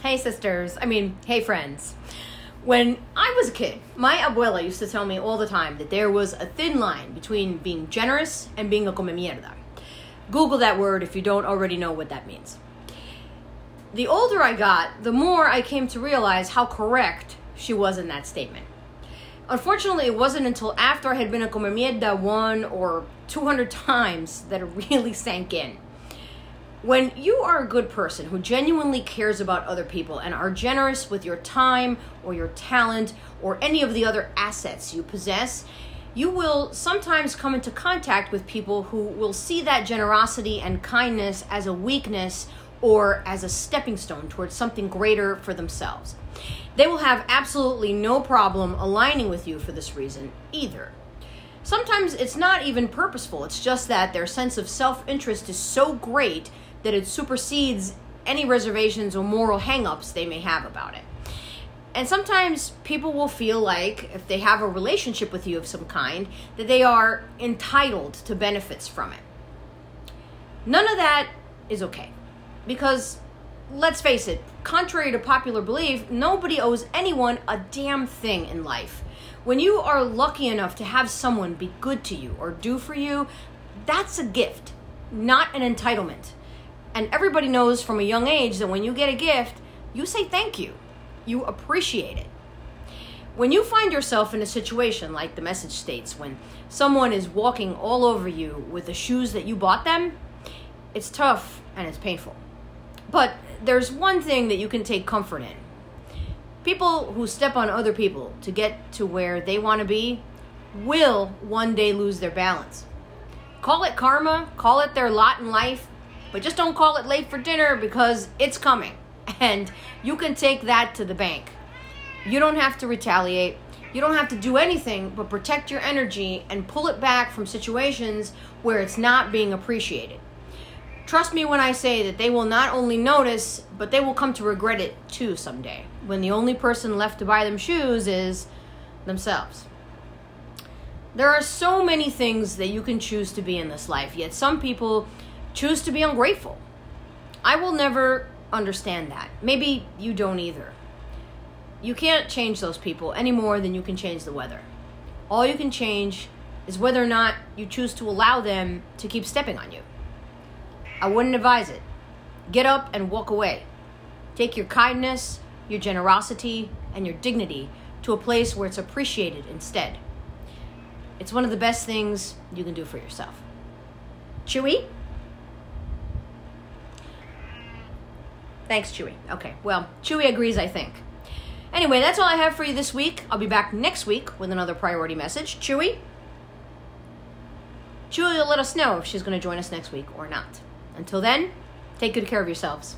Hey, sisters. I mean, hey, friends. When I was a kid, my abuela used to tell me all the time that there was a thin line between being generous and being a come mierda. Google that word if you don't already know what that means. The older I got, the more I came to realize how correct she was in that statement. Unfortunately, it wasn't until after I had been a come mierda one or 200 times that it really sank in when you are a good person who genuinely cares about other people and are generous with your time or your talent or any of the other assets you possess, you will sometimes come into contact with people who will see that generosity and kindness as a weakness or as a stepping stone towards something greater for themselves. They will have absolutely no problem aligning with you for this reason either. Sometimes it's not even purposeful, it's just that their sense of self interest is so great that it supersedes any reservations or moral hangups they may have about it. And sometimes people will feel like if they have a relationship with you of some kind, that they are entitled to benefits from it. None of that is okay. Because let's face it, contrary to popular belief, nobody owes anyone a damn thing in life. When you are lucky enough to have someone be good to you or do for you, that's a gift, not an entitlement. And everybody knows from a young age that when you get a gift, you say thank you. You appreciate it. When you find yourself in a situation like the message states, when someone is walking all over you with the shoes that you bought them, it's tough and it's painful. But there's one thing that you can take comfort in. People who step on other people to get to where they want to be will one day lose their balance. Call it karma, call it their lot in life, but just don't call it late for dinner because it's coming. And you can take that to the bank. You don't have to retaliate. You don't have to do anything but protect your energy and pull it back from situations where it's not being appreciated. Trust me when I say that they will not only notice, but they will come to regret it too someday, when the only person left to buy them shoes is themselves. There are so many things that you can choose to be in this life, yet some people choose to be ungrateful. I will never understand that. Maybe you don't either. You can't change those people any more than you can change the weather. All you can change is whether or not you choose to allow them to keep stepping on you. I wouldn't advise it. Get up and walk away. Take your kindness, your generosity, and your dignity to a place where it's appreciated instead. It's one of the best things you can do for yourself. Chewy? Thanks, Chewy. Okay, well, Chewy agrees, I think. Anyway, that's all I have for you this week. I'll be back next week with another priority message. Chewy? Chewy will let us know if she's going to join us next week or not. Until then, take good care of yourselves.